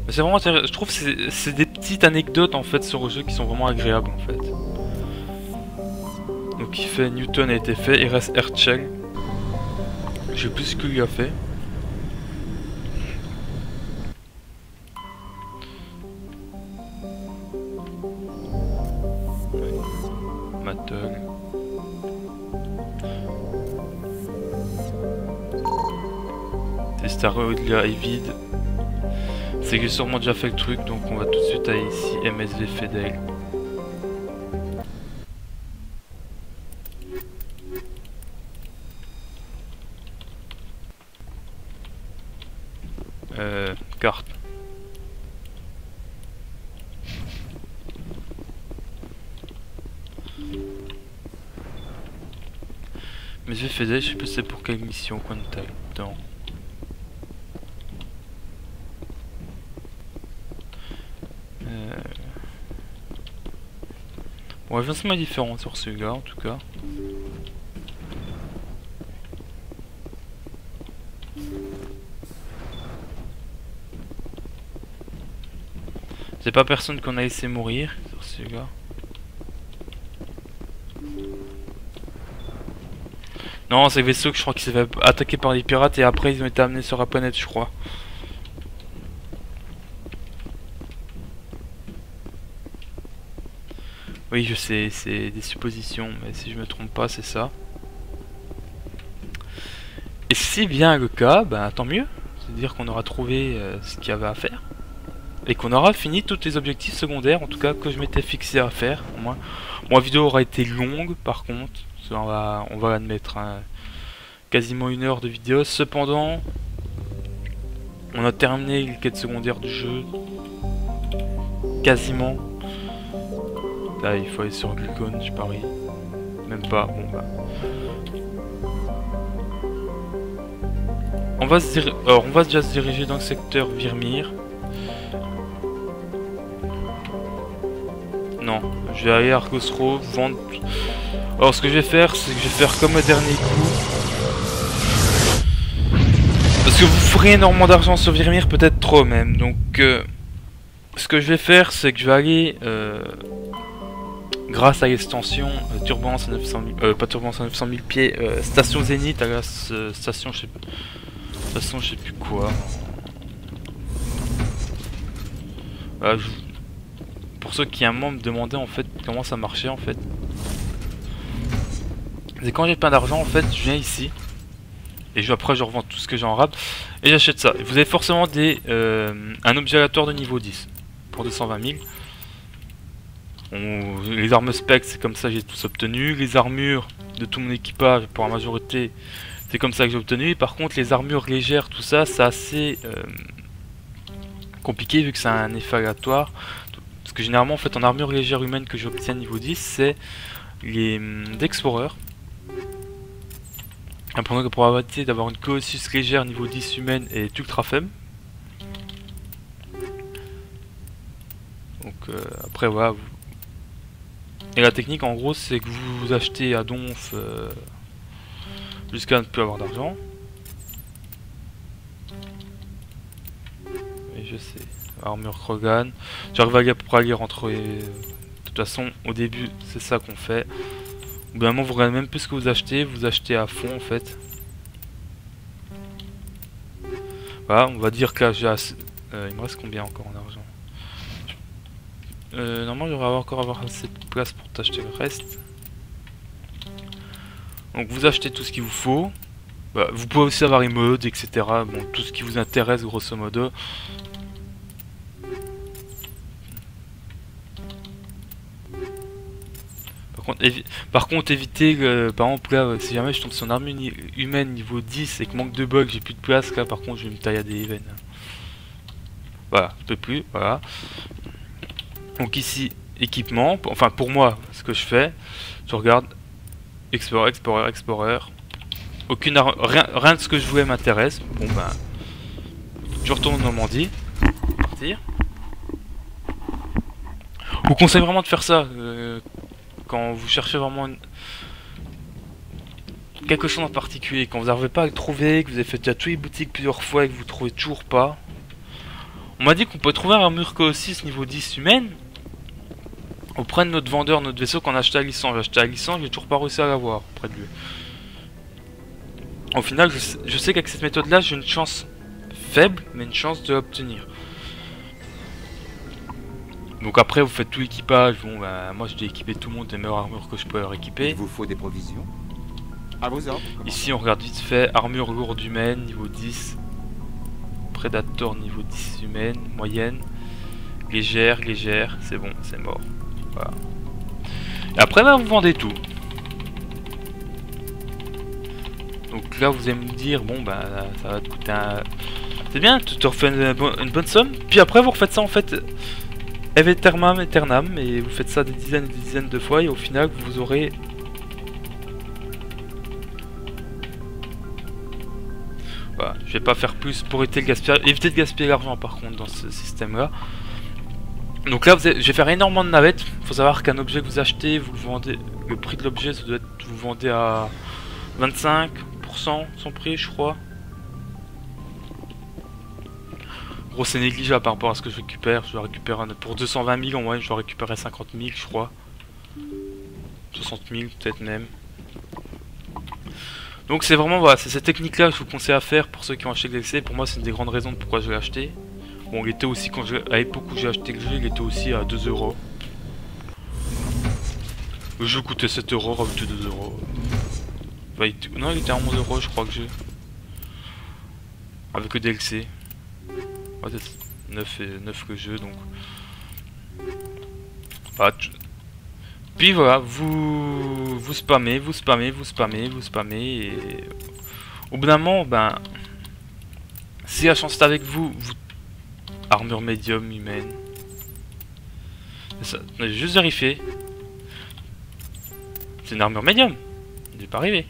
C'est vraiment. Je trouve que c'est- des petites anecdotes en fait sur le jeu qui sont vraiment agréables en fait. Donc il fait Newton a été fait, il reste Herschel. Je sais plus ce qu'il a fait. Testaroid là est vide. C'est que j'ai sûrement déjà fait le truc, donc on va tout de suite aller ici, MSV Fedel. Euh, carte. MSV Fedel, je sais plus c'est pour quelle mission qu'on est dedans. Euh... Est différent sur celui-là en tout cas. C'est pas personne qu'on a laissé mourir sur celui-là. Non, c'est le vaisseau que je crois qu'il s'est fait attaquer par les pirates et après ils ont été amenés sur la planète, je crois. Oui, je sais, c'est des suppositions, mais si je me trompe pas, c'est ça. Et si bien le cas, ben tant mieux. C'est-à-dire qu'on aura trouvé euh, ce qu'il y avait à faire. Et qu'on aura fini tous les objectifs secondaires, en tout cas que je m'étais fixé à faire. Au moins, vidéo aura été longue, par contre. On va, on admettre hein, quasiment une heure de vidéo. Cependant, on a terminé les quêtes secondaires du jeu. Quasiment. Il faut aller sur Glucon, je parie. Même pas, bon bah. On va se dir- Alors, on va déjà se diriger dans le secteur Virmir. Non, je vais aller à Argos Row, vendre... Alors, ce que je vais faire, c'est que je vais faire comme le dernier coup. Parce que vous ferez énormément d'argent sur Virmir, peut-être trop même. Donc, euh, ce que je vais faire, c'est que je vais aller... euh, grâce à l'extension euh, Turbulence à 900 000, euh, pas Turbulence à 900 000 pieds, euh, station Zénith à la euh, station je sais station je sais plus quoi. Pour ceux qui à un moment me demandaient en fait comment ça marchait en fait. C'est quand j'ai plein d'argent en fait, je viens ici et je, après je revends tout ce que j'ai en rab et j'achète ça. Et vous avez forcément des euh, un objet aléatoire de niveau 10 pour 220 000. Les armes spec, c'est comme ça que j'ai tous obtenu. Les armures de tout mon équipage, pour la majorité, c'est comme ça que j'ai obtenu. Par contre, les armures légères, tout ça, c'est assez euh, compliqué vu que c'est un effet aléatoire. Parce que généralement, en fait, en armure légère humaine que j'obtiens niveau 10, c'est les d'Explorer. Apprenons que la probabilité d'avoir une Colossus légère niveau 10 humaine est ultra faible. Donc euh, après voilà, la technique en gros c'est que vous, achetez à donf euh, jusqu'à ne plus avoir d'argent. Et je sais. Armure Krogan. J'arrive à lire entre les... De toute façon au début c'est ça qu'on fait. Au bout moment vous regardez même plus ce que vous achetez, vous achetez à fond en fait. Voilà, on va dire que là j'ai assez... euh, il me reste combien encore en argent? Euh, normalement, devrait encore avoir assez de place pour t'acheter le reste. Donc, vous achetez tout ce qu'il vous faut. Bah, vous pouvez aussi avoir les modes, etc. Bon, tout ce qui vous intéresse, grosso modo. Par contre, par contre évitez, par exemple, là, si jamais je tombe sur une armure humaine niveau 10 et que manque de bugs, j'ai plus de place, là, par contre, je vais me tailler à des events. Voilà, je peux plus, voilà. Donc ici, équipement. Enfin, pour moi, ce que je fais, je regarde Explorer, Explorer, Explorer. Aucune rien, rien de ce que je voulais m'intéresse. Bon ben, je retourne en Normandie. Partir. Je vous conseille vraiment de faire ça euh, quand vous cherchez vraiment quelque chose en particulier. Quand vous n'arrivez pas à le trouver, que vous avez fait déjà toutes les boutiques plusieurs fois et que vous trouvez toujours pas. On m'a dit qu'on peut trouver un armure KO6 niveau 10 humaine auprès de notre vendeur, notre vaisseau qu'on a acheté à licence. J'ai acheté à licence, j'ai toujours pas réussi à l'avoir auprès de lui. Au final, je sais, je sais qu'avec cette méthode-là, j'ai une chance faible, mais une chance de l'obtenir. Donc après, vous faites tout l'équipage. Bon, bah, moi, j'ai équipé tout le monde des meilleures armures que je peux leur équiper. Il vous faut des provisions À vos ordres. Ici, on regarde vite fait. Armure lourde humaine, niveau 10. Predator, niveau 10 humaine, moyenne. Légère, légère. C'est bon, c'est mort. Et après, vous vendez tout. Donc là, vous allez me dire, bon, bah, ça va te coûter un... C'est bien, tu te refais une, bo- une bonne somme. Puis après, vous refaites ça, en fait, Eve Eternam. Et vous faites ça des dizaines et des dizaines de fois. Et au final, vous aurez Voilà, je vais pas faire plus pour éviter, de gaspiller l'argent par contre dans ce système là. Donc là vous je vais faire énormément de navettes. faut savoir qu'un objet que vous achetez, vous le vendez. Le prix de l'objet ça doit être vous le vendez à 25% son prix je crois. Gros c'est négligeable par rapport à ce que je récupère. Je un- pour 220 000 en moyenne je dois récupérer 50 000 je crois. 60 000 peut-être même. Donc c'est vraiment voilà, c'est cette technique là que je vous conseille à faire pour ceux qui ont acheté DLC. Pour moi c'est une des grandes raisons pourquoi je l'ai acheté. Bon il était aussi quand je, à l'époque où j'ai acheté le jeu il était aussi à 2 euros. Le jeu coûtait 7 euros, rajouté 2 euros. Était- non il était à 11 euros je crois que j'ai. Avec le DLC. Ouais, c'est 9, et 9 le jeu donc. Voilà, tu- puis voilà, vous vous spammez, vous spammez, vous spammez, vous spammez et au bout d'un moment, ben si la chance est avec vous, vous armure médium humaine. Ça, j'ai juste vérifié. C'est une armure médium. N'est pas arrivé.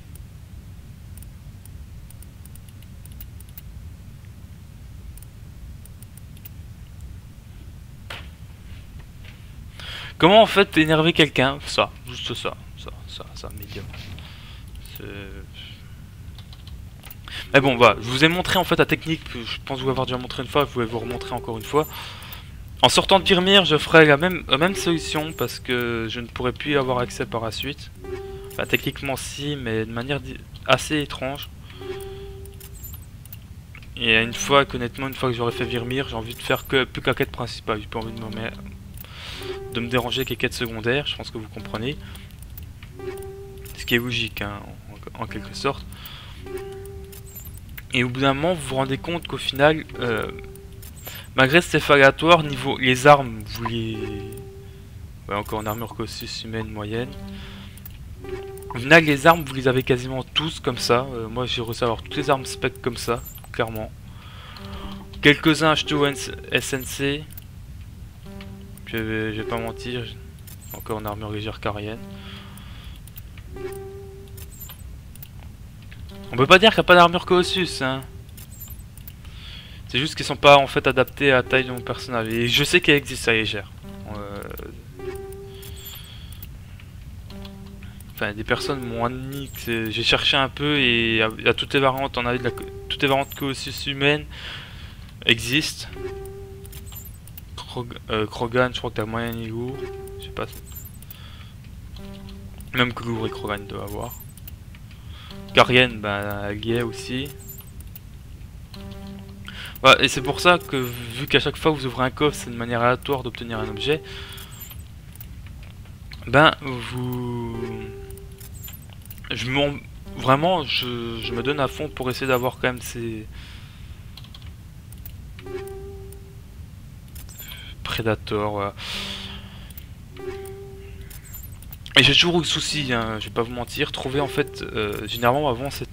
Comment en fait énerver quelqu'un? Ça, juste ça, ça, ça, ça, médium. Mais bon, voilà, je vous ai montré en fait la technique, je pense vous avoir déjà montré une fois, je voulais vous remontrer encore une fois. En sortant de Pirmir, je ferai la même, solution parce que je ne pourrai plus y avoir accès par la suite. Techniquement si, mais de manière assez étrange. Et une fois, honnêtement, une fois que j'aurai fait Virmir, j'ai envie de faire que plus la quête principale. J'ai pas envie de me, de me déranger avec les quêtes secondaires, je pense que vous comprenez. Ce qui est logique, hein, en quelque sorte. Et au bout d'un moment, vous vous rendez compte qu'au final, euh, malgré cet effet aléatoire, niveau les armes, vous les... Ouais, encore en armure cossus humaine moyenne. Au final, les armes, vous les avez quasiment tous comme ça. Euh, moi, j'ai à avoir toutes les armes spec comme ça, clairement. Quelques-uns achetés au NC SNC. Je vais, je vais pas mentir. Encore en armure légère carienne. On peut pas dire qu'il n'y a pas d'armure Colossus, hein. C'est juste qu'ils sont pas en fait adaptés à la taille de mon personnage. Et je sais qu'elle existe à légère. Euh, Enfin, des personnes m'ont admis que j'ai cherché un peu et à, à toutes les variantes, on avait de la, toutes les variantes Colossus humaines existent. Krog- euh, Krogan, je crois que t'as moyen lourd. Je sais pas. Même que lourd et Krogan doit avoir. Carienne, bah, elle aussi. Voilà, et c'est pour ça que, vu qu'à chaque fois vous ouvrez un coffre, c'est une manière aléatoire d'obtenir un objet, ben, vous... Je m'en... Vraiment, je, je me donne à fond pour essayer d'avoir quand même ces... Predator, voilà. Et j'ai toujours eu le souci, hein, je vais pas vous mentir, trouver en fait, euh, généralement avant, c'est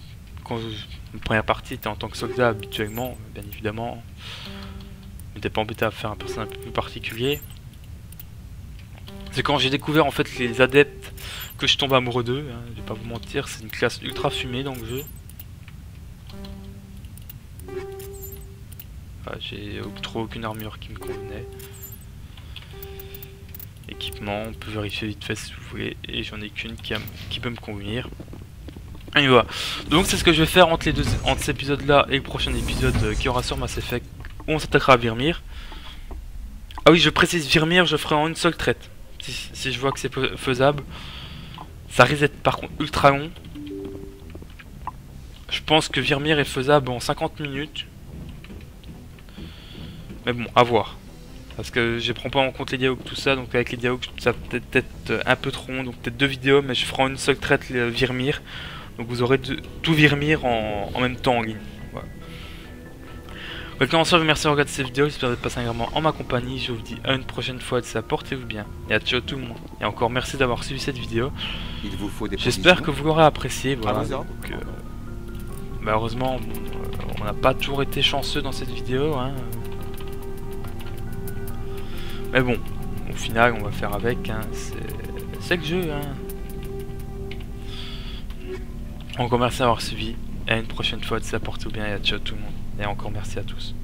quand je, première partie était en tant que soldat habituellement, bien évidemment, je m'étais pas embêté à faire un personnage un peu plus particulier. C'est quand j'ai découvert en fait les adeptes que je tombe amoureux d'eux, hein, je vais pas vous mentir, c'est une classe ultra fumée dans le jeu. Enfin, j'ai trop aucune armure qui me convenait. Équipement, on peut vérifier vite fait si vous voulez, et j'en ai qu'une qui, peut me convenir. Et voilà. Donc c'est ce que je vais faire entre les deux entre cet épisode là et le prochain épisode euh, qui aura sur Mass Effect où on s'attaquera à Virmir. Ah oui, je précise, Virmir, je ferai en une seule traite. Si, si je vois que c'est faisable. Ça risque d'être par contre ultra long. Je pense que Virmir est faisable en 50 minutes. Mais bon, à voir. Parce que je prends pas en compte les dialogues, tout ça, donc avec les dialogues, ça peut être un peu trop long, donc peut-être deux vidéos, mais je ferai en une seule traite le Virmir. Donc vous aurez tout Virmir en, en, même temps en ligne. Voilà. Donc en je vous remercie de regarder cette vidéo, j'espère que vous passé un grand moment en ma compagnie, je vous dis à une prochaine fois, de ça, portez-vous bien, et à ciao tout le monde. Et encore merci d'avoir suivi cette vidéo. J'espère que vous l'aurez apprécié, voilà. Donc, euh, malheureusement, on n'a pas toujours été chanceux dans cette vidéo, hein. Mais bon, au final, on va faire avec. Hein. C'est le jeu. Hein. Encore merci d'avoir suivi. Et à une prochaine fois, de s'apporter bien et à ciao tout le monde. Et encore merci à tous.